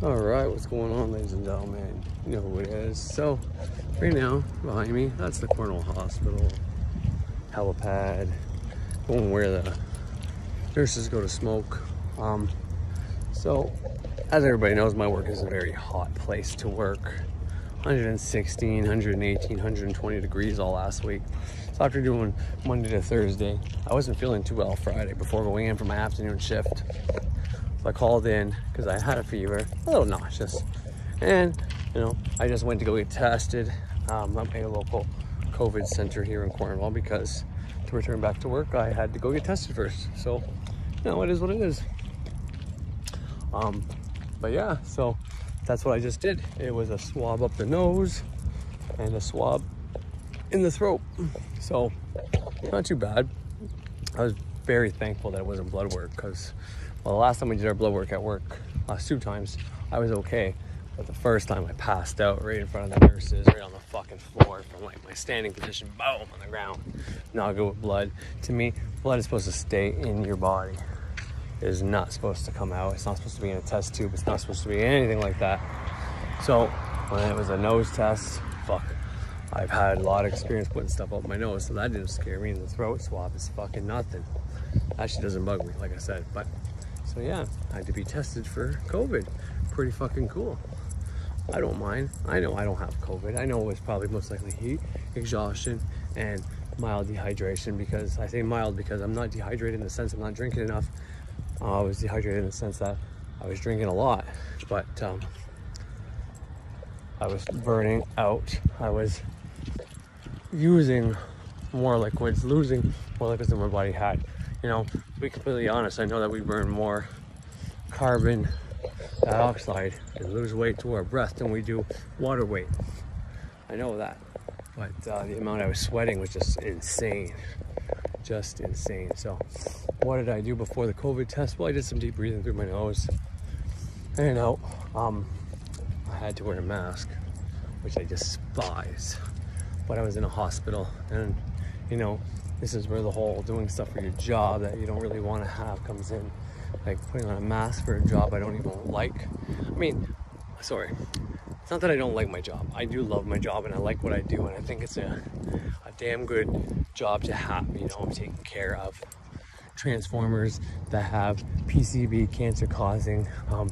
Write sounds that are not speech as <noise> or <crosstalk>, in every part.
All right, what's going on, ladies and gentlemen? You know who it is. So, right now, behind me, that's the Cornwall Hospital helipad, going where the nurses go to smoke. Um, so, as everybody knows, my work is a very hot place to work. 116, 118, 120 degrees all last week. So after doing Monday to Thursday, I wasn't feeling too well Friday before going in for my afternoon shift. So I called in because I had a fever, a little nauseous. And, you know, I just went to go get tested um, at my local COVID center here in Cornwall because to return back to work, I had to go get tested first. So, you know, it is what it is. Um, but yeah, so that's what I just did. It was a swab up the nose and a swab in the throat. So, not too bad. I was very thankful that it wasn't blood work because well, the last time we did our blood work at work, last two times, I was okay. But the first time I passed out right in front of the nurses, right on the fucking floor from like my standing position, boom, on the ground. Not good with blood. To me, blood is supposed to stay in your body. It is not supposed to come out. It's not supposed to be in a test tube. It's not supposed to be anything like that. So when it was a nose test, fuck. I've had a lot of experience putting stuff up my nose, so that didn't scare me. And the throat swab is fucking nothing. Actually doesn't bug me, like I said. But so yeah, I had to be tested for COVID. Pretty fucking cool. I don't mind. I know I don't have COVID. I know it was probably most likely heat, exhaustion, and mild dehydration because I say mild because I'm not dehydrated in the sense I'm not drinking enough. Uh, I was dehydrated in the sense that I was drinking a lot, but um, I was burning out. I was using more liquids, losing more liquids than my body had you know, to be completely honest, I know that we burn more carbon dioxide and lose weight to our breath than we do water weight. I know that. But uh, the amount I was sweating was just insane. Just insane. So, what did I do before the COVID test? Well, I did some deep breathing through my nose. And you know, um, I had to wear a mask, which I despise. But I was in a hospital, and you know, this is where the whole doing stuff for your job that you don't really want to have comes in. Like putting on a mask for a job I don't even like. I mean, sorry. It's not that I don't like my job. I do love my job and I like what I do and I think it's a, a damn good job to have. You know, I'm taking care of transformers that have PCB cancer causing um,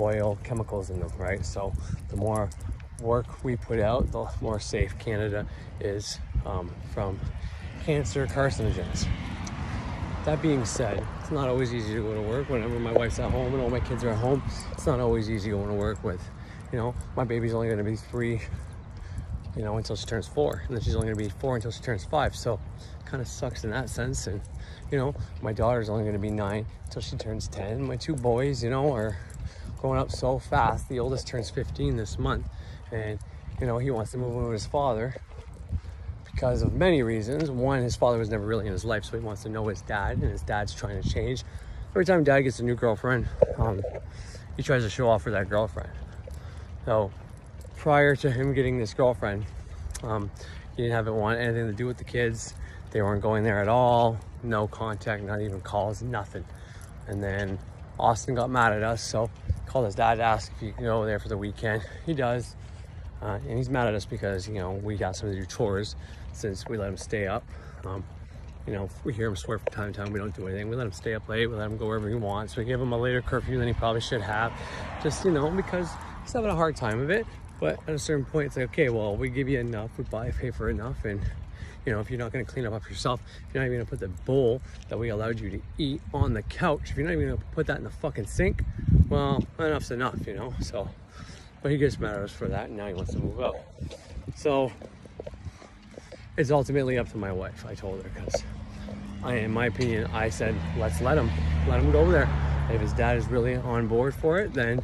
oil chemicals in them, right? So the more work we put out, the more safe Canada is um, from cancer carcinogens. That being said, it's not always easy to go to work. Whenever my wife's at home and all my kids are at home, it's not always easy going to work with, you know, my baby's only going to be three, you know, until she turns four. And then she's only going to be four until she turns five. So kind of sucks in that sense. And, you know, my daughter's only going to be nine until she turns 10. My two boys, you know, are growing up so fast. The oldest turns 15 this month. And, you know, he wants to move in with his father because of many reasons. One, his father was never really in his life, so he wants to know his dad, and his dad's trying to change. Every time dad gets a new girlfriend, um, he tries to show off for that girlfriend. So prior to him getting this girlfriend, um, he didn't have it want anything to do with the kids. They weren't going there at all. No contact, not even calls, nothing. And then Austin got mad at us, so called his dad to ask if he could go there for the weekend. He does. Uh, and he's mad at us because, you know, we got some of do chores since we let him stay up. Um, you know, we hear him swear from time to time. We don't do anything. We let him stay up late. We let him go wherever he wants. We give him a later curfew than he probably should have. Just, you know, because he's having a hard time of it. But at a certain point, it's like, okay, well, we give you enough. We buy, pay for enough. And, you know, if you're not going to clean up after yourself, if you're not even going to put the bowl that we allowed you to eat on the couch, if you're not even going to put that in the fucking sink, well, enough's enough, you know? So, but he gets mad at us for that. And now he wants to move out. So, it's ultimately up to my wife. I told her because I, in my opinion, I said, let's let him, let him go over there. If his dad is really on board for it, then,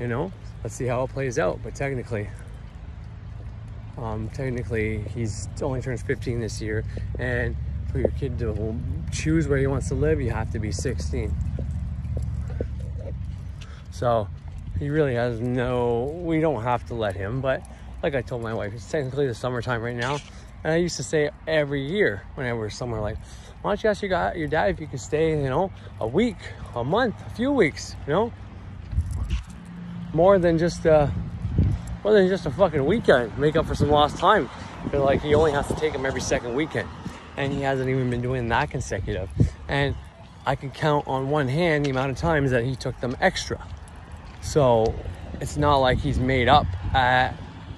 you know, let's see how it plays out. But technically, um, technically he's only turns 15 this year. And for your kid to choose where he wants to live, you have to be 16. So he really has no, we don't have to let him, but like I told my wife, it's technically the summertime right now. And I used to say every year whenever we're somewhere like, why don't you ask your, your dad if you could stay, you know, a week, a month, a few weeks, you know? more than just uh, more than just a fucking weekend. Make up for some lost time. But like he only has to take him every second weekend, and he hasn't even been doing that consecutive. And I can count on one hand the amount of times that he took them extra. So it's not like he's made up uh,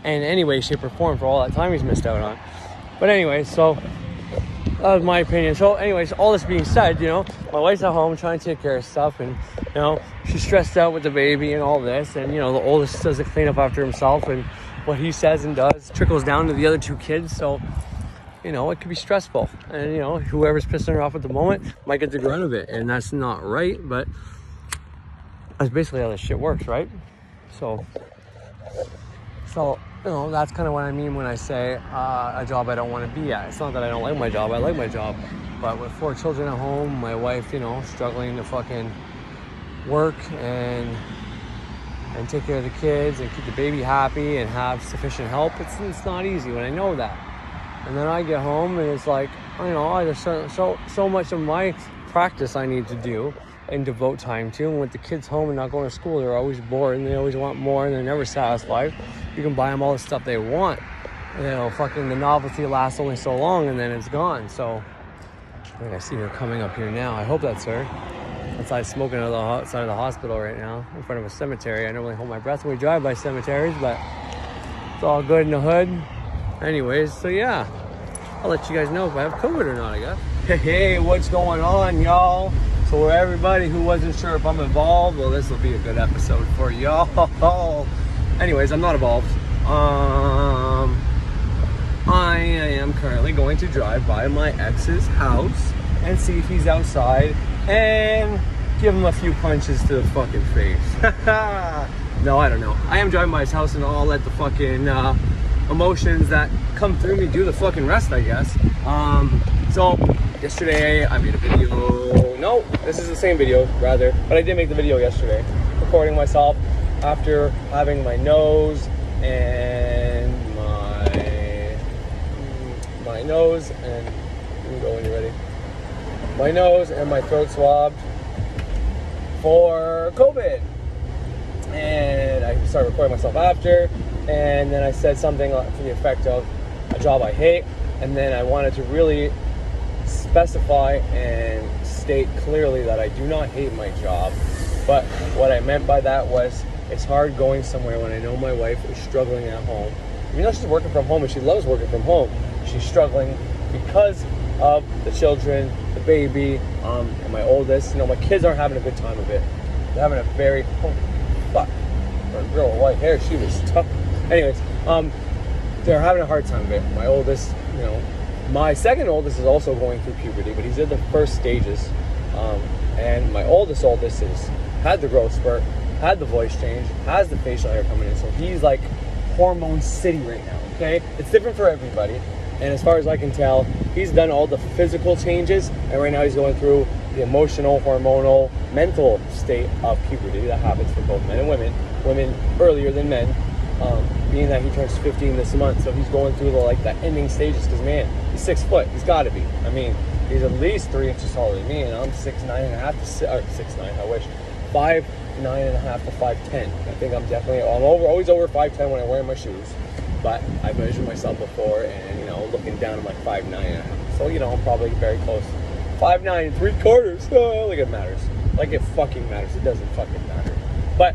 in any way, shape, or form for all that time he's missed out on. But anyway, so that was my opinion. So, anyways, all this being said, you know, my wife's at home trying to take care of stuff, and you know, she's stressed out with the baby and all this, and you know, the oldest does the cleanup after himself, and what he says and does trickles down to the other two kids. So, you know, it could be stressful, and you know, whoever's pissing her off at the moment might get the grunt of it, and that's not right. But that's basically how this shit works, right? So, so you know, that's kind of what I mean when I say uh, a job I don't want to be at. It's not that I don't like my job; I like my job, but with four children at home, my wife, you know, struggling to fucking work and and take care of the kids and keep the baby happy and have sufficient help. It's it's not easy when I know that. And then I get home and it's like, you know, there's so so so much of my practice I need to do and devote time to. And with the kids home and not going to school, they're always bored and they always want more and they're never satisfied. You can buy them all the stuff they want. You know, fucking the novelty lasts only so long and then it's gone. So, I I see her coming up here now. I hope that's her. Outside smoking outside of the hospital right now in front of a cemetery. I normally hold my breath when we drive by cemeteries, but it's all good in the hood. Anyways, so yeah, I'll let you guys know if I have COVID or not, I guess. <laughs> Hey, what's going on, y'all? So for everybody who wasn't sure if I'm involved, well, this will be a good episode for y'all. <laughs> Anyways, I'm not involved. Um, I am currently going to drive by my ex's house and see if he's outside and give him a few punches to the fucking face. <laughs> no, I don't know. I am driving by his house and I'll let the fucking uh, emotions that come through me do the fucking rest, I guess. Um, so yesterday I made a video no, this is the same video, rather. But I did make the video yesterday, recording myself after having my nose and my my nose and you can go when you're ready. My nose and my throat swabbed for COVID. And I started recording myself after, and then I said something to the effect of a job I hate, and then I wanted to really specify and state clearly that I do not hate my job. But what I meant by that was it's hard going somewhere when I know my wife is struggling at home. Even though she's working from home and she loves working from home, she's struggling because of the children, the baby, um, and my oldest. You know, my kids aren't having a good time of it. They're having a very oh, fuck. Girl with white hair, she was tough. Anyways, um, they're having a hard time of it. My oldest, you know, my second oldest is also going through puberty, but he's in the first stages. Um, and my oldest oldest is had the growth spurt, had the voice change, has the facial hair coming in. So he's like hormone city right now. Okay, it's different for everybody. And as far as I can tell, he's done all the physical changes, and right now he's going through the emotional, hormonal, mental state of puberty that happens for both men and women. Women earlier than men, um, being that he turns 15 this month, so he's going through the like the ending stages. Because man, he's six foot. He's got to be. I mean, he's at least three inches taller than me, and I'm six nine and a half to six, or uh, six nine. I wish five nine and a half to five ten. I think I'm definitely I'm over always over five ten when I wear my shoes. But I measured myself before, and you know, looking down, I'm like five nine and a half. So you know, I'm probably very close. Five nine and three quarters. Oh, <laughs> like it matters. Like it fucking matters. It doesn't fucking matter. But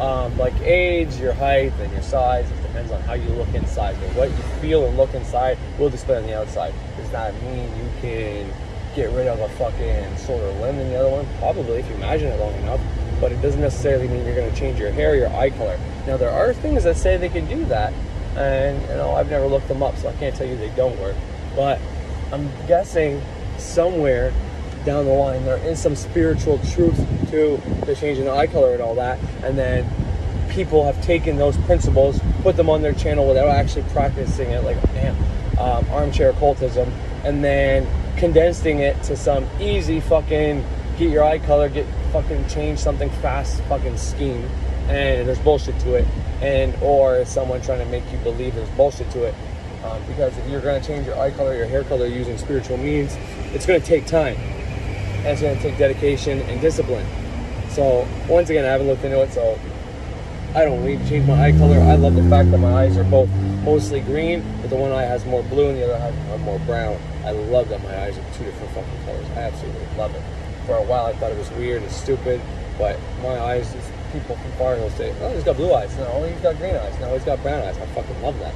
um, like age, your height, and your size. It depends on how you look inside. But what you feel and look inside will display on the outside. Does that mean you can get rid of a fucking shoulder limb than the other one? Probably, if you imagine it long enough. But it doesn't necessarily mean you're going to change your hair, or your eye color. Now there are things that say they can do that, and you know I've never looked them up, so I can't tell you they don't work. But I'm guessing somewhere down the line. There is some spiritual truth to the changing the eye color and all that and then people have taken those principles put them on their channel without actually practicing it like damn um, armchair occultism and then condensing it to some easy fucking get your eye color get fucking change something fast fucking scheme and there's bullshit to it. And or someone trying to make you believe there's bullshit to it. Um, because if you're going to change your eye color your hair color using spiritual means it's going to take time it's going to take dedication and discipline. So once again, I haven't looked into it, so I don't to change my eye color. I love the fact that my eyes are both mostly green, but the one eye has more blue and the other eye has more brown. I love that my eyes are two different fucking colors. I absolutely love it. For a while, I thought it was weird and stupid, but my eyes, people from far will say, "Oh, he's got blue eyes. No, he's got green eyes. No, he's got brown eyes." I fucking love that.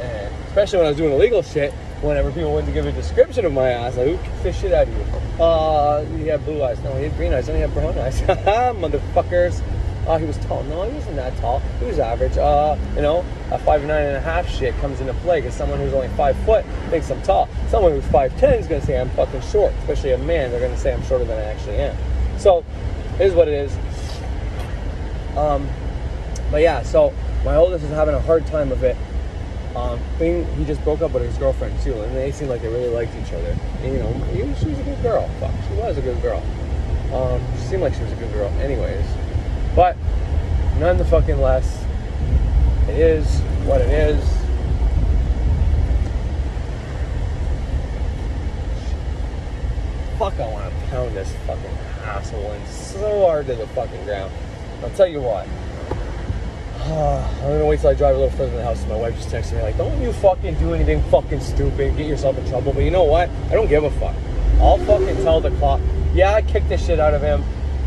And especially when I was doing illegal shit, whenever people went to give a description of my eyes, like, who kicked the shit out of you? Uh, he had blue eyes. No, he had green eyes. No, he had brown eyes. <laughs> Motherfuckers. Uh, he was tall. No, he wasn't that tall. He was average. Uh, you know, a five nine and a half shit comes into play because someone who's only five foot thinks I'm tall. Someone who's five ten is gonna say I'm fucking short. Especially a man, they're gonna say I'm shorter than I actually am. So, it is what it is. Um, but yeah, so my oldest is having a hard time of it. Um, thing he just broke up with his girlfriend too, and they seemed like they really liked each other. And, you know, she was a good girl. Fuck, she was a good girl. Um, she seemed like she was a good girl, anyways. But none the fucking less, it is what it is. Fuck, I want to pound this fucking asshole in so hard to the fucking ground. I'll tell you what. Uh, I'm gonna wait till I drive a little further than the house. My wife just texted me like, "Don't you fucking do anything fucking stupid, get yourself in trouble." But you know what? I don't give a fuck. I'll fucking tell the cop. Yeah, I kicked the shit out of him.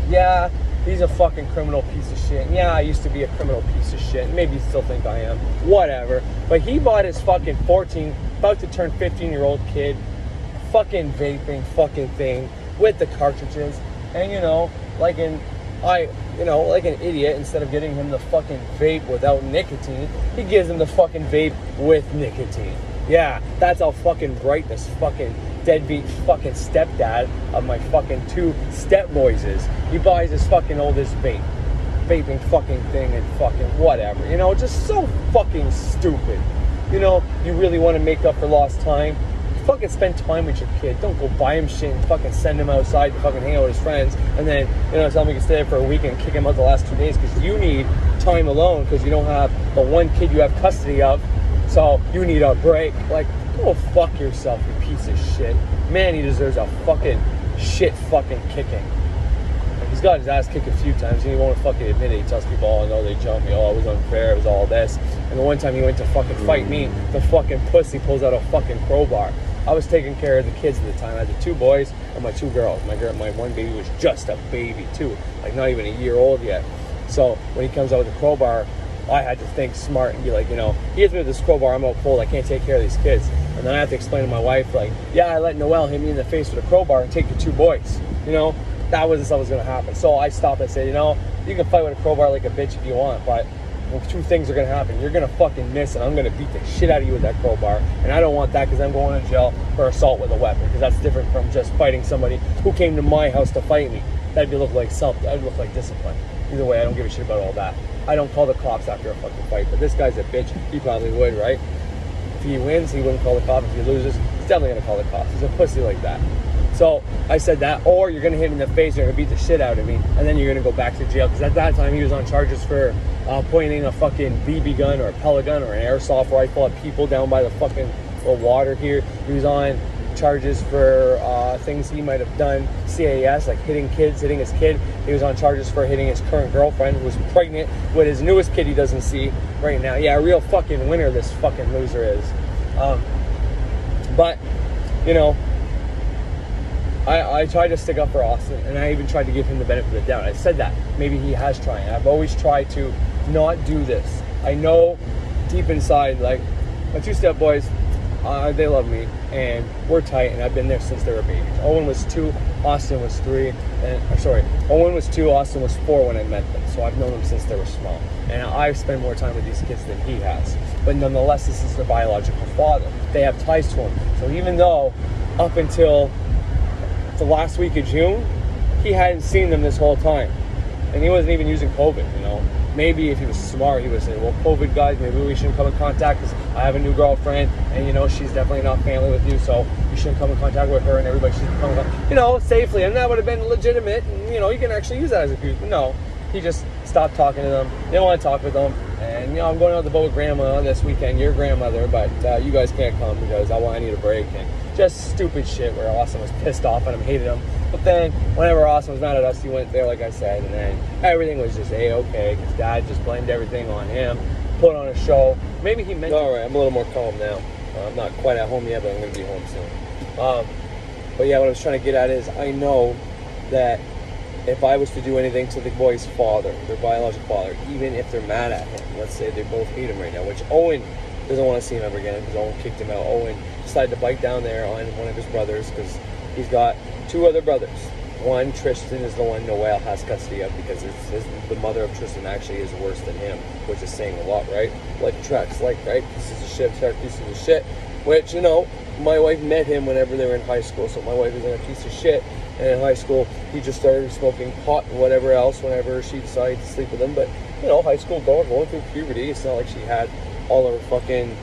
Yeah, he's a fucking criminal piece of shit. Yeah, I used to be a criminal piece of shit. Maybe you still think I am. Whatever. But he bought his fucking 14, about to turn 15 year old kid, fucking vaping fucking thing with the cartridges. And you know, like in I, you know, like an idiot, instead of getting him the fucking vape without nicotine, he gives him the fucking vape with nicotine. Yeah, that's how fucking bright this fucking deadbeat fucking stepdad of my fucking two step boys is. He buys his fucking oldest vape, vaping fucking thing and fucking whatever. You know, just so fucking stupid. You know, you really want to make up for lost time fucking spend time with your kid. Don't go buy him shit and fucking send him outside to fucking hang out with his friends and then, you know, tell him he can stay there for a week and kick him out the last two days because you need time alone because you don't have the one kid you have custody of. So you need a break. Like, go fuck yourself, you piece of shit. Man, he deserves a fucking shit fucking kicking. he's got his ass kicked a few times and he won't fucking admit it. He tells people, oh no, they jumped me. Oh, it was unfair. It was all this. And the one time he went to fucking fight me, the fucking pussy pulls out a fucking crowbar. I was taking care of the kids at the time. I had the two boys and my two girls. My girl, my one baby was just a baby too, like not even a year old yet. So when he comes out with a crowbar, I had to think smart and be like, you know, he hits me with this crowbar, I'm out cold, I can't take care of these kids. And then I have to explain to my wife, like, yeah, I let Noel hit me in the face with a crowbar and take the two boys. You know, that was what was to happen. So I stopped and said, you know, you can fight with a crowbar like a bitch if you want, but two things are gonna happen. You're gonna fucking miss, and I'm gonna beat the shit out of you with that crowbar. And I don't want that because I'm going to jail for assault with a weapon. Because that's different from just fighting somebody who came to my house to fight me. That'd be look like self. That'd look like discipline. Either way, I don't give a shit about all that. I don't call the cops after a fucking fight. But this guy's a bitch. He probably would, right? If he wins, he wouldn't call the cops. If he loses, he's definitely gonna call the cops. He's a pussy like that. So I said that, or you're gonna hit him in the face, you're gonna beat the shit out of me, and then you're gonna go back to jail. Because at that time he was on charges for uh, pointing a fucking BB gun or a pellet gun or an airsoft rifle at people down by the fucking water here. He was on charges for uh, things he might have done CAS, like hitting kids, hitting his kid. He was on charges for hitting his current girlfriend who was pregnant with his newest kid he doesn't see right now. Yeah, a real fucking winner this fucking loser is. Um, but, you know, I, I tried to stick up for Austin, and I even tried to give him the benefit of the doubt. I said that maybe he has tried. I've always tried to not do this. I know deep inside, like my two step boys, uh, they love me, and we're tight, and I've been there since they were babies. Owen was two, Austin was three, and or sorry, Owen was two, Austin was four when I met them. So I've known them since they were small, and I've spent more time with these kids than he has. But nonetheless, this is their biological father. They have ties to him. So even though up until the last week of June, he hadn't seen them this whole time. And he wasn't even using COVID, you know. Maybe if he was smart, he would say, well, COVID guys, maybe we shouldn't come in contact because I have a new girlfriend and, you know, she's definitely not family with you, so you shouldn't come in contact with her and everybody should come in contact, you know, safely. And that would have been legitimate and, you know, you can actually use that as a excuse. No, he just stopped talking to them, They didn't want to talk with them. And, you know, I'm going out the boat with grandma this weekend, your grandmother, but uh, you guys can't come because I, want, I need a break. And, just stupid shit where Austin was pissed off at him, hated him. But then, whenever Austin was mad at us, he went there, like I said, and then everything was just a okay because Dad just blamed everything on him, put on a show. Maybe he meant. All right, I'm a little more calm now. Uh, I'm not quite at home yet, but I'm gonna be home soon. Um, but yeah, what I was trying to get at is I know that if I was to do anything to the boy's father, their biological father, even if they're mad at him, let's say they both hate him right now, which Owen doesn't want to see him ever again because Owen kicked him out. Owen decided to bike down there on one of his brothers because he's got two other brothers. One, Tristan, is the one Noel has custody of because his, the mother of Tristan actually is worse than him, which is saying a lot, right? Like tracks, like, right? This is a shit, this piece of shit. Which, you know, my wife met him whenever they were in high school, so my wife is in a piece of shit. And in high school, he just started smoking pot and whatever else whenever she decided to sleep with him. But, you know, high school going through puberty, it's not like she had all of her fucking,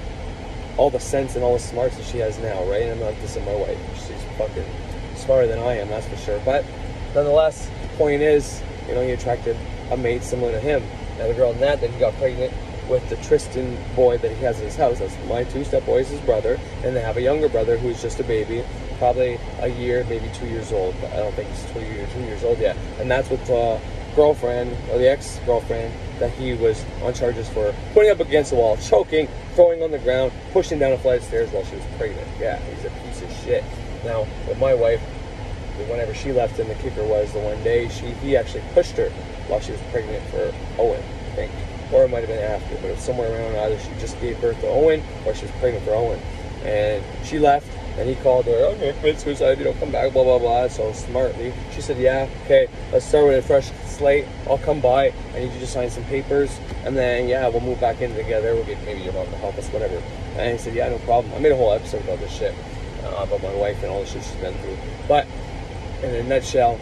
all the sense and all the smarts that she has now, right? And I'm not dissing my wife. She's fucking smarter than I am, that's for sure. But nonetheless, the point is, you know, he attracted a mate similar to him. Now the girl in that, then he got pregnant with the Tristan boy that he has in his house. That's my two step boy is his brother, and they have a younger brother who's just a baby, probably a year, maybe two years old. But I don't think he's two years, two years old yet. And that's with the girlfriend or the ex girlfriend that he was on charges for putting up against the wall, choking, throwing on the ground, pushing down a flight of stairs while she was pregnant. Yeah, he's a piece of shit. Now with my wife, whenever she left him, the kicker was the one day she he actually pushed her while she was pregnant for Owen, I think or it might have been after, but it's somewhere around either she just gave birth to Owen or she was pregnant for Owen. And she left, and he called her, I'm gonna commit suicide, you know, come back, blah, blah, blah. So smartly, she said, Yeah, okay, let's start with a fresh slate. I'll come by, I need you to sign some papers, and then, yeah, we'll move back in together. We'll get maybe your mom to help us, whatever. And he said, Yeah, no problem. I made a whole episode about this shit, uh, about my wife and all the shit she's been through. But in a nutshell,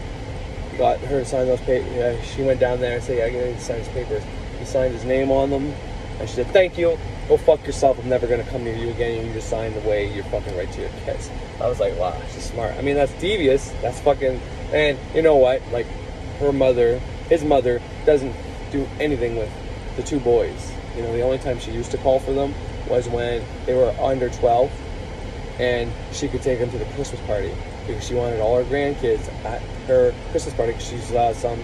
got her to sign those papers. Yeah, she went down there and said, Yeah, I to sign these papers. He signed his name on them. I said, thank you. Go fuck yourself. I'm never going to come near you again. And you just signed away your fucking right to your kids. I was like, wow, she's smart. I mean, that's devious. That's fucking. And you know what? Like, her mother, his mother, doesn't do anything with the two boys. You know, the only time she used to call for them was when they were under 12 and she could take them to the Christmas party because she wanted all her grandkids at her Christmas party she's uh, some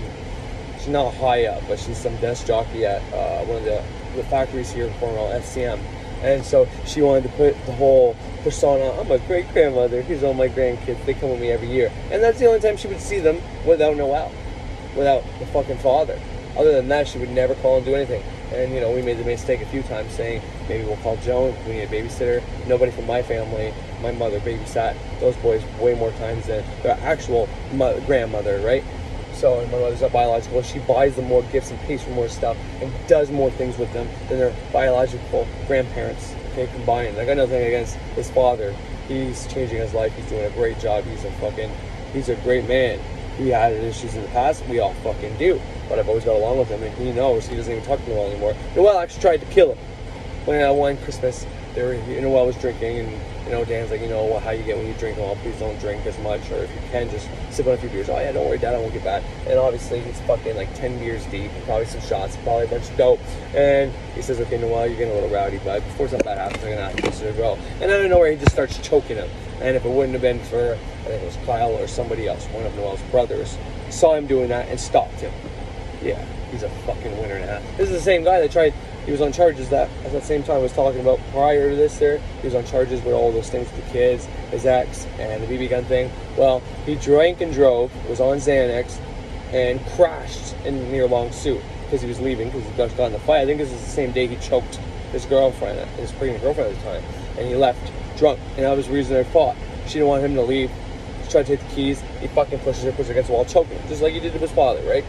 she's not high up, but she's some desk jockey at uh, one of the, the factories here in Cornwall, FCM. And so she wanted to put the whole persona, I'm a great grandmother, here's all my grandkids, they come with me every year. And that's the only time she would see them without Noel, without the fucking father. Other than that, she would never call and do anything. And, you know, we made the mistake a few times saying, maybe we'll call Joan, we need a babysitter. Nobody from my family, my mother babysat those boys way more times than their actual grandmother, right? So, and my mother's not biological. She buys them more gifts and pays for more stuff and does more things with them than their biological grandparents. Okay, combined. I got nothing against his father. He's changing his life. He's doing a great job. He's a fucking, he's a great man. He had issues in the past. We all fucking do. But I've always got along with him, and he knows he doesn't even talk to Noel anymore. Noel actually tried to kill him when uh, one Christmas, they were, Noel was drinking and you know, Dan's like, you know, how you get when you drink, well, please don't drink as much, or if you can, just sip on a few beers. Oh yeah, don't worry, Dad, I won't get bad. And obviously, he's fucking like 10 beers deep, probably some shots, probably a bunch of dope. And he says, okay, Noel, you're getting a little rowdy, but before something bad happens, I'm gonna have to go. And out of nowhere, he just starts choking him. And if it wouldn't have been for, I think it was Kyle or somebody else, one of Noel's brothers, saw him doing that and stopped him. Yeah, he's a fucking winner now. This is the same guy that tried he was on charges that at the same time I was talking about prior to this there. He was on charges with all those things with the kids, his ex, and the BB gun thing. Well, he drank and drove, was on Xanax, and crashed in near Long Sault because he was leaving because he got in the fight. I think this is the same day he choked his girlfriend, his pregnant girlfriend at the time, and he left drunk. And that was the reason they fought. She didn't want him to leave. She tried to take the keys. He fucking pushes her, pushes her against the wall, choking, just like he did to his father, right?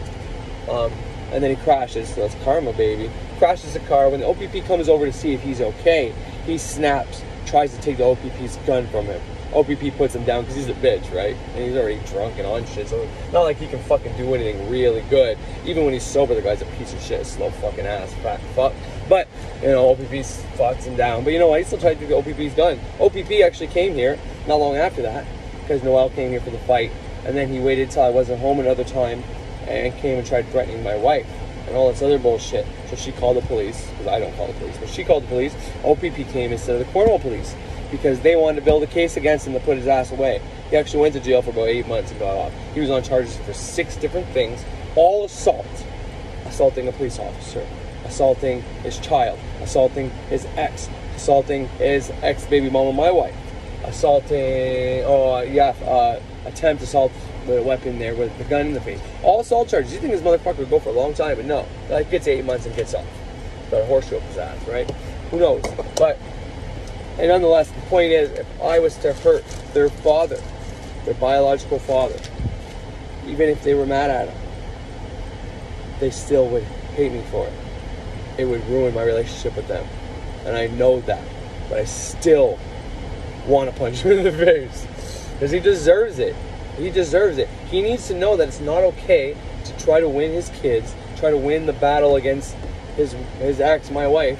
Um, and then he crashes. So that's karma, baby. Crashes the car. When the OPP comes over to see if he's okay, he snaps, tries to take the OPP's gun from him. OPP puts him down because he's a bitch, right? And he's already drunk and on shit, so not like he can fucking do anything really good. Even when he's sober, the guy's a piece of shit, slow fucking ass, fat fuck. But, you know, OPP fucks him down. But you know what? He still tried to get the OPP's gun. OPP actually came here not long after that because Noel came here for the fight. And then he waited till I wasn't home another time and came and tried threatening my wife and all this other bullshit. So she called the police, because I don't call the police, but she called the police. OPP came instead of the Cornwall police. because they wanted to build a case against him to put his ass away. He actually went to jail for about eight months and got off. He was on charges for six different things, all assault, assaulting a police officer, assaulting his child, assaulting his ex, assaulting his ex baby mama, my wife, assaulting, oh yeah, uh, attempt assault with a weapon there with the gun in the face. All assault charges. You think this motherfucker would go for a long time, but no. Like gets eight months and gets off. Got a horseshoe up his ass, right? Who knows? But and nonetheless, the point is, if I was to hurt their father, their biological father, even if they were mad at him, they still would hate me for it. It would ruin my relationship with them. And I know that. But I still want to punch him in the <laughs> face. Because he deserves it. He deserves it. He needs to know that it's not okay to try to win his kids, try to win the battle against his his ex, my wife,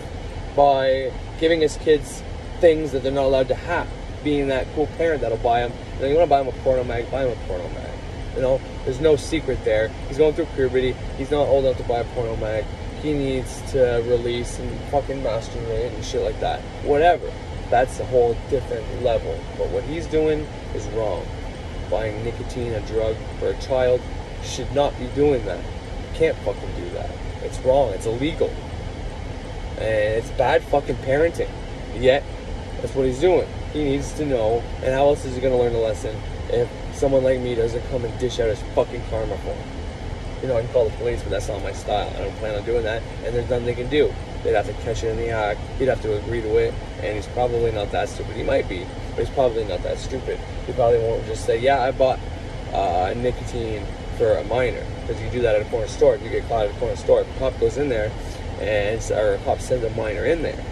by giving his kids things that they're not allowed to have. Being that cool parent that'll buy him. You, know, you want to buy him a porno mag, buy him a porno mag. You know, there's no secret there. He's going through puberty. He's not old enough to buy a porno mag. He needs to release and fucking masturbate and shit like that. Whatever. That's a whole different level. But what he's doing is wrong. Buying nicotine, a drug for a child, should not be doing that. You can't fucking do that. It's wrong. It's illegal. And it's bad fucking parenting. Yet, that's what he's doing. He needs to know. And how else is he going to learn a lesson if someone like me doesn't come and dish out his fucking karma for him? You know, I can call the police, but that's not my style. I don't plan on doing that. And there's nothing they can do. They'd have to catch it in the act. He'd have to agree to it. And he's probably not that stupid. He might be, but he's probably not that stupid. He probably won't just say, yeah, I bought uh, nicotine for a minor. Because you do that at a corner store. If you get caught at a corner store, if cop goes in there, and or a cop sends a minor in there,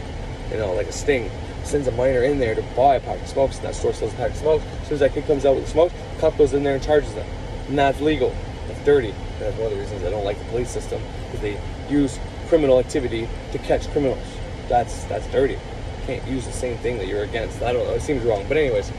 you know, like a sting, sends a minor in there to buy a pack of smokes, and that store sells a pack of smokes. As soon as that kid comes out with the smokes, the cop goes in there and charges them. And that's legal. That's dirty. That's one of the reasons I don't like the police system, because they use criminal activity to catch criminals. That's that's dirty. You can't use the same thing that you're against. I don't know. It seems wrong. But anyways,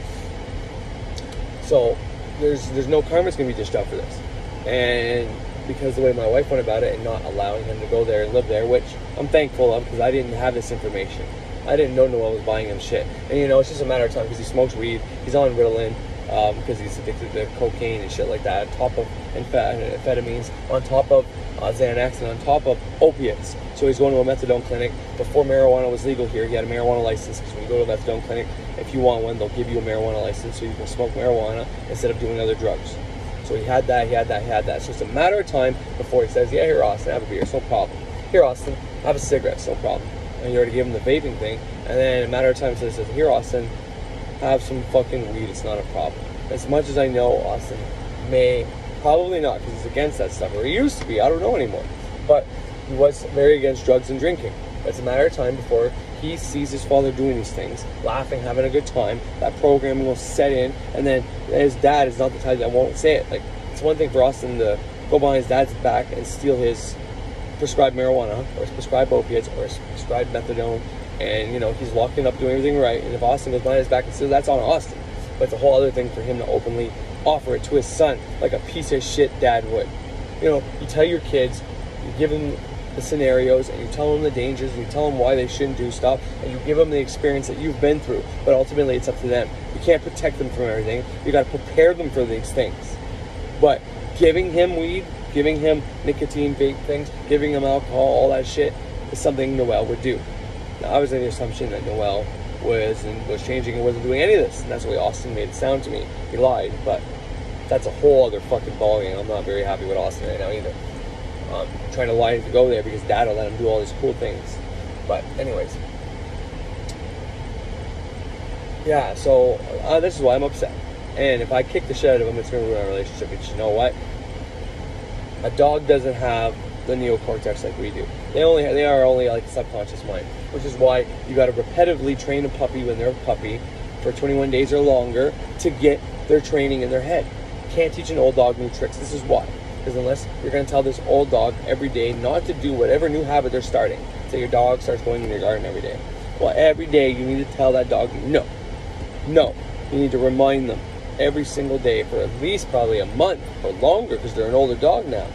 so there's there's no karma's gonna be dished out for this, and because the way my wife went about it and not allowing him to go there and live there, which I'm thankful of because I didn't have this information. I didn't know Noel was buying him shit, and you know it's just a matter of time because he smokes weed, he's on Ritalin because um, he's addicted to cocaine and shit like that, on top of amphetamines, on top of uh, Xanax, and on top of opiates. So he's going to a methadone clinic. Before marijuana was legal here, he had a marijuana license because when you go to a methadone clinic, if you want one, they'll give you a marijuana license so you can smoke marijuana instead of doing other drugs. So he had that, he had that, he had that. So it's a matter of time before he says, yeah, here, Austin, have a beer, it's no problem. Here, Austin, have a cigarette, it's no problem. And you already gave him the vaping thing. And then a matter of time, he says, here, Austin, have some fucking weed, it's not a problem. As much as I know, Austin may, probably not, because he's against that stuff, or he used to be, I don't know anymore. But he was very against drugs and drinking. It's a matter of time before he sees his father doing these things, laughing, having a good time. That programming will set in, and then his dad is not the type that won't say it. Like it's one thing for Austin to go behind his dad's back and steal his prescribed marijuana or his prescribed opiates or his prescribed methadone, and you know he's locking up, doing everything right. And if Austin goes behind his back and steals, that's on Austin. But it's a whole other thing for him to openly offer it to his son, like a piece of shit dad would. You know, you tell your kids, you give them the scenarios and you tell them the dangers and you tell them why they shouldn't do stuff and you give them the experience that you've been through but ultimately it's up to them. You can't protect them from everything. You got to prepare them for these things. But giving him weed giving him nicotine vape things giving him alcohol all that shit is something noel would do. Now i was in the assumption that noel was and was changing and wasn't doing any of this and that's the way austin made it sound to me he lied but that's a whole other fucking ballgame i'm not very happy with austin right now either um, trying to lie to go there because dad will let him do all these cool things. But anyways, yeah. So uh, this is why I'm upset. And if I kick the shit out of him, it's gonna ruin our relationship. Because you know what? A dog doesn't have the neocortex like we do. They only they are only like subconscious mind, which is why you got to repetitively train a puppy when they're a puppy for 21 days or longer to get their training in their head. Can't teach an old dog new tricks. This is why. Because unless you're going to tell this old dog every day not to do whatever new habit they're starting, say your dog starts going in your garden every day. Well, every day you need to tell that dog no. No. You need to remind them every single day for at least probably a month or longer because they're an older dog now.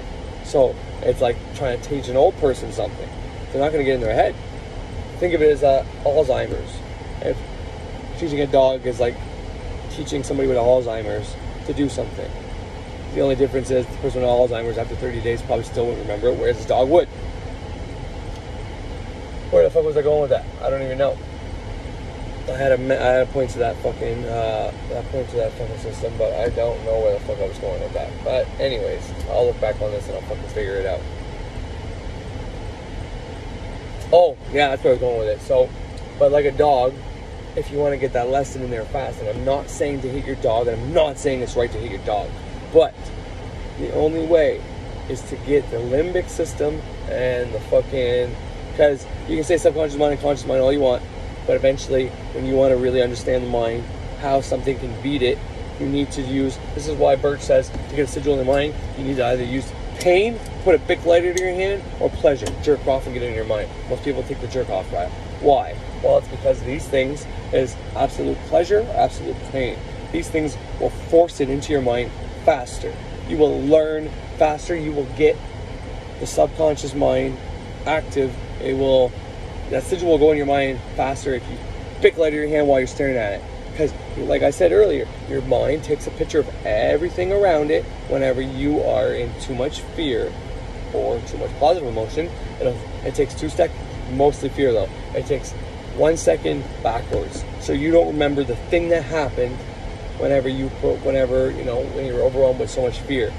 So it's like trying to teach an old person something. They're not going to get in their head. Think of it as uh, Alzheimer's. If teaching a dog is like teaching somebody with Alzheimer's to do something. The only difference is the person with Alzheimer's after 30 days probably still wouldn't remember it, whereas this dog would. Where the fuck was I going with that? I don't even know. I had a I had a point to that fucking uh, that point to that fucking system, but I don't know where the fuck I was going with that. But anyways, I'll look back on this and I'll fucking figure it out. Oh yeah, that's where I was going with it. So, but like a dog, if you want to get that lesson in there fast, and I'm not saying to hit your dog, and I'm not saying it's right to hit your dog, but the only way is to get the limbic system and the fucking because you can say subconscious mind and conscious mind all you want, but eventually, when you want to really understand the mind, how something can beat it, you need to use. This is why Birch says to get a sigil in the mind, you need to either use pain, put a big lighter to your hand, or pleasure, jerk off and get it in your mind. Most people take the jerk off route. Why? Well, it's because these things is absolute pleasure, absolute pain. These things will force it into your mind faster. You will learn faster. You will get the subconscious mind active. It will that sigil will go in your mind faster if you pick light of your hand while you're staring at it. Because, like I said earlier, your mind takes a picture of everything around it whenever you are in too much fear or too much positive emotion. It'll, it takes two seconds, mostly fear though. It takes one second backwards. So you don't remember the thing that happened whenever you put, whenever, you know, when you're overwhelmed with so much fear.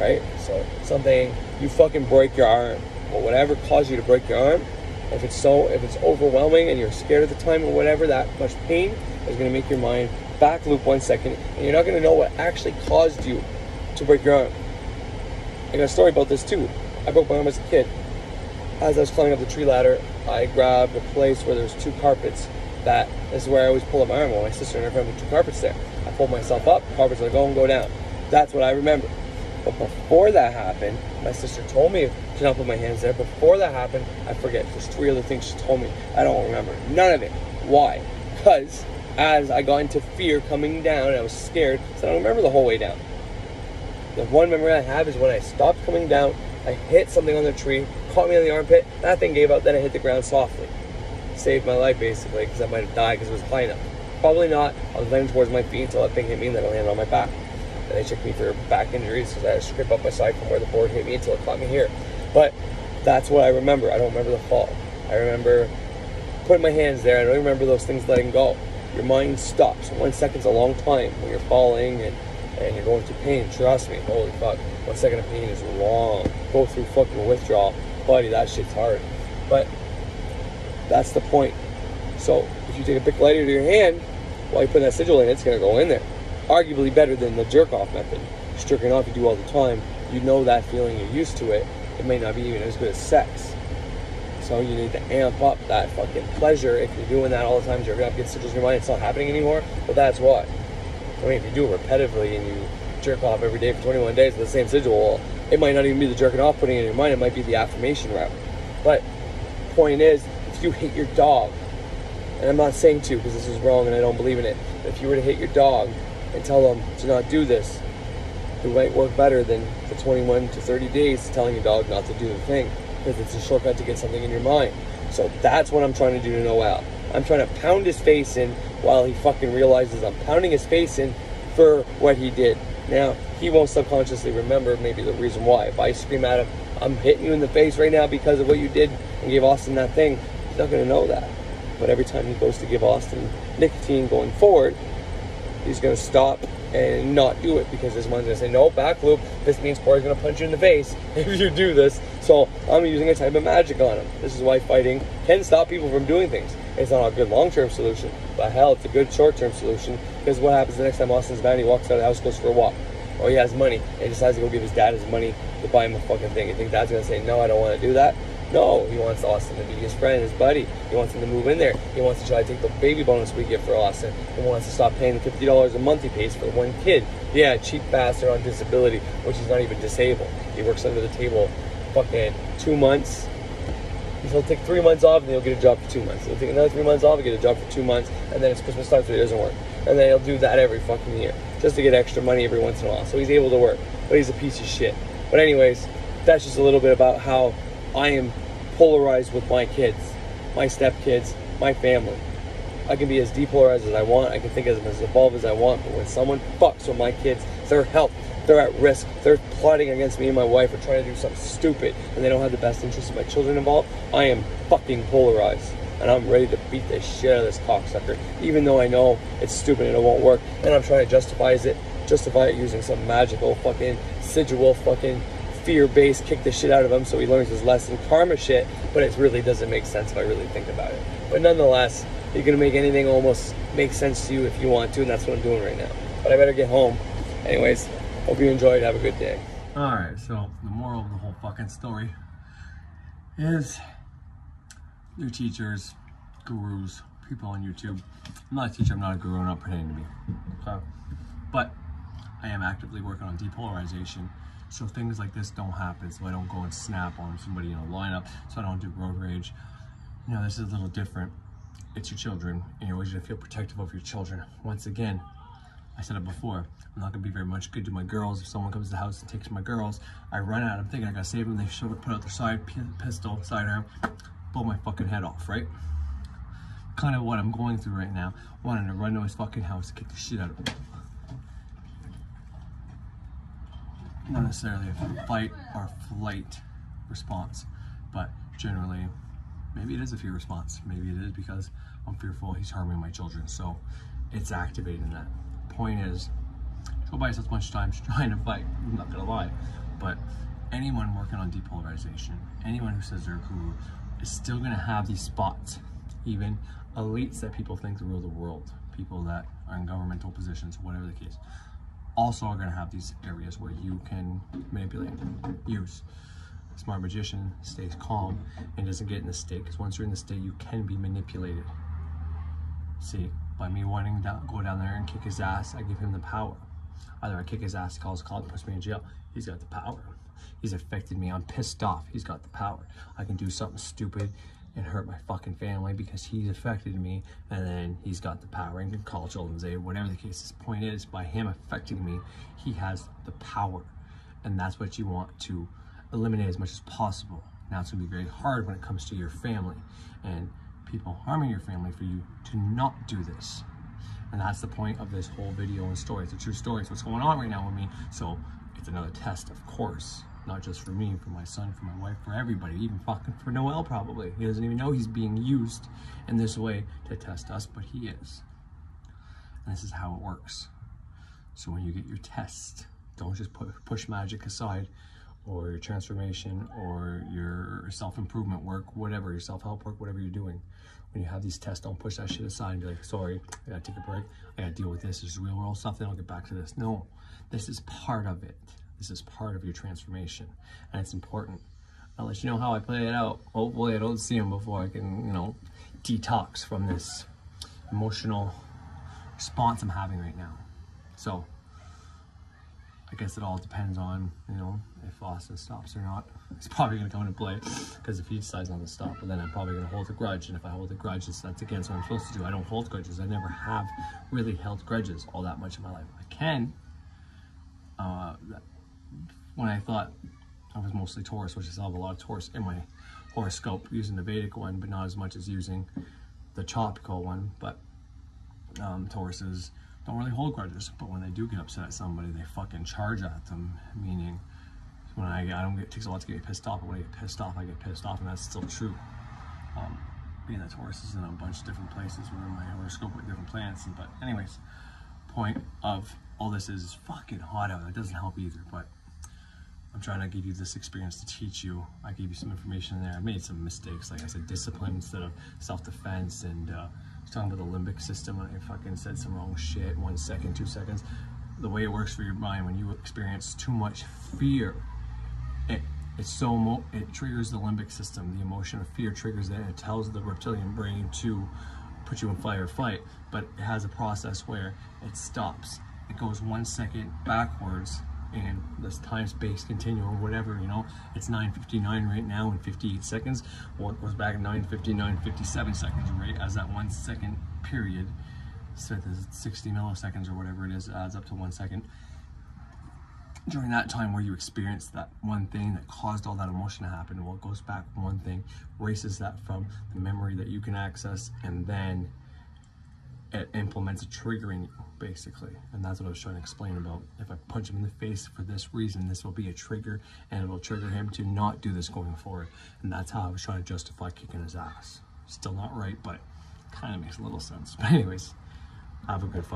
Right? So something, you fucking break your arm. Or whatever caused you to break your arm, if it's so, if it's overwhelming and you're scared at the time or whatever, that much pain is going to make your mind back loop one second, and you're not going to know what actually caused you to break your arm. I got a story about this too. I broke my arm as a kid. As I was climbing up the tree ladder, I grabbed a place where there's two carpets. That is where I always pull up my arm. Well, my sister and her friend put two carpets there. I pulled myself up. Carpets are go and go down. That's what I remember. But before that happened, my sister told me to not put my hands there. Before that happened, I forget. There's three other things she told me. I don't remember. None of it. Why? Because as I got into fear coming down, I was scared, so I don't remember the whole way down. The one memory I have is when I stopped coming down, I hit something on the tree, caught me on the armpit, that thing gave out, then I hit the ground softly. Saved my life basically, because I might have died because it was high enough. Probably not. I was landing towards my feet until that thing hit me and then I landed on my back. And they checked me for back injuries because I had to scrape up my side from where the board hit me until it caught me here. But that's what I remember. I don't remember the fall. I remember putting my hands there. I don't remember those things letting go. Your mind stops. One second's a long time when you're falling and, and you're going through pain. Trust me, holy fuck. One second of pain is long. Go through fucking withdrawal. Buddy, that shit's hard. But that's the point. So if you take a big lighter to your hand while you're putting that sigil in, it's gonna go in there arguably better than the jerk off method. Just jerking off you do all the time. You know that feeling, you're used to it. It may not be even as good as sex. So you need to amp up that fucking pleasure. If you're doing that all the time, off, get sigils in your mind, it's not happening anymore. But that's why. I mean, if you do it repetitively and you jerk off every day for 21 days with the same sigil, it might not even be the jerking off putting it in your mind. It might be the affirmation route. But point is, if you hit your dog, and I'm not saying to because this is wrong and I don't believe in it. If you were to hit your dog and tell them to not do this. It might work better than the 21 to 30 days telling your dog not to do the thing because it's a shortcut to get something in your mind. So that's what I'm trying to do to Noel. I'm trying to pound his face in while he fucking realizes I'm pounding his face in for what he did. Now, he won't subconsciously remember maybe the reason why. If I scream at him, I'm hitting you in the face right now because of what you did and gave Austin that thing, he's not going to know that. But every time he goes to give Austin nicotine going forward, he's going to stop and not do it because his mind's going to say, no, back loop. This means Corey's going to punch you in the face <laughs> if you do this. So I'm using a type of magic on him. This is why fighting can stop people from doing things. It's not a good long-term solution, but hell, it's a good short-term solution because what happens the next time Austin's mad, he walks out of the house, goes for a walk, or he has money and decides to go give his dad his money to buy him a fucking thing. You think dad's going to say, no, I don't want to do that? No, he wants Austin to be his friend, his buddy. He wants him to move in there. He wants to try to take the baby bonus we get for Austin. He wants to stop paying the fifty dollars a month he pays for one kid. Yeah, cheap bastard on disability, which is not even disabled. He works under the table, fucking two months. He'll take three months off and he'll get a job for two months. He'll take another three months off and get a job for two months, and then it's Christmas time, so he doesn't work. And then he'll do that every fucking year just to get extra money every once in a while. So he's able to work, but he's a piece of shit. But anyways, that's just a little bit about how I am polarized with my kids, my stepkids, my family. I can be as depolarized as I want. I can think as, as evolved as I want. But when someone fucks with my kids, their health, they're at risk. They're plotting against me and my wife or trying to do something stupid and they don't have the best interest of my children involved. I am fucking polarized. And I'm ready to beat the shit out of this cocksucker, even though I know it's stupid and it won't work. And I'm trying to justify it, justify it using some magical fucking sigil fucking fear-based kick the shit out of him so he learns his lesson. Karma shit but it really doesn't make sense if i really think about it. But nonetheless you're gonna make anything almost make sense to you if you want to and that's what i'm doing right now. But i better get home. Anyways hope you enjoyed. Have a good day. All right so the moral of the whole fucking story is your teachers gurus people on youtube. I'm not a teacher i'm not a guru i'm not pretending to be. So but i am actively working on depolarization so things like this don't happen so i don't go and snap on somebody in a lineup so i don't do road rage you know this is a little different. It's your children and you're always to feel protective of your children. Once again i said it before i'm not to be very much good to my girls. If someone comes to the house and takes my girls i run out i'm thinking i gotta save them they show put out their side pistol sidearm blow my fucking head off right? Kind of what i'm going through right now wanting to run to his fucking house kick the shit out of him not necessarily a fight or flight response, but generally, maybe it is a fear response. Maybe it is because I'm fearful he's harming my children. So it's activating that. Point is, Joe Biden spends much time trying to fight. I'm not gonna lie, but anyone working on depolarization, anyone who says they're a guru, is still gonna have these spots. Even elites that people think rule the world, people that are in governmental positions, whatever the case also are going to have these areas where you can manipulate, use. Smart magician stays calm and doesn't get in the state because once you're in the state, you can be manipulated. See, by me wanting to go down there and kick his ass, I give him the power. Either I kick his ass, calls call, puts me in jail. He's got the power. He's affected me. I'm pissed off. He's got the power. I can do something stupid and hurt my fucking family because he's affected me and then he's got the power and can call children's aid, whatever the case. The point is, by him affecting me, he has the power. And that's what you want to eliminate as much as possible. Now it's gonna be very hard when it comes to your family and people harming your family for you to not do this. And that's the point of this whole video and story. It's a true story. It's what's going on right now with me. So it's another test, of course not just for me, for my son, for my wife, for everybody, even fucking for Noel probably. He doesn't even know he's being used in this way to test us, but he is. And this is how it works. So when you get your test, don't just put, push magic aside or your transformation or your self-improvement work, whatever, your self-help work, whatever you're doing. When you have these tests, don't push that shit aside and be like, sorry, I gotta take a break. I gotta deal with this. Is real world stuff, then I'll get back to this. No, this is part of it. This is part of your transformation, and it's important. I'll let you know how I play it out. Hopefully I don't see him before I can, you know, detox from this emotional response I'm having right now. So, I guess it all depends on, you know, if Austin stops or not. He's probably going to come into play because if he decides not to stop, then I'm probably going to hold a grudge. And if I hold a grudge, that's against what I'm supposed to do. I don't hold grudges. I never have really held grudges all that much in my life. I can. Uh, when I thought I was mostly Taurus, which is I have a lot of Taurus in my horoscope using the Vedic one, but not as much as using the tropical one. But um, Tauruses don't really hold grudges, but when they do get upset at somebody, they fucking charge at them. Meaning, when I, I don't get, it takes a lot to get pissed off, but when I get pissed off, I get pissed off, and that's still true. Um, being that Taurus is in a bunch of different places within my horoscope with different planets, but anyways, point of all this is is fucking hot out. It doesn't help either, but I'm trying to give you this experience to teach you. I gave you some information there. I made some mistakes, like I said, discipline instead of self-defense, and uh, I was talking about the limbic system. And I fucking said some wrong shit. One second, two seconds. The way it works for your mind when you experience too much fear, it it's so it triggers the limbic system. The emotion of fear triggers that. It tells the reptilian brain to put you in fight or flight, but it has a process where it stops. It goes one second backwards and this time space continuum, or whatever, you know, it's 9.59 right now in 58 seconds. Well, it goes back 9.59, 57 seconds, right? As that one second period, so there's 60 milliseconds or whatever it is, adds up to one second. During that time where you experienced that one thing that caused all that emotion to happen, well, it goes back one thing, erases that from the memory that you can access, and then it implements a triggering basically. And that's what I was trying to explain about. If I punch him in the face for this reason, this will be a trigger and it will trigger him to not do this going forward. And that's how I was trying to justify kicking his ass. Still not right, but kind of makes a little sense. <laughs> But anyways, have a good fuck.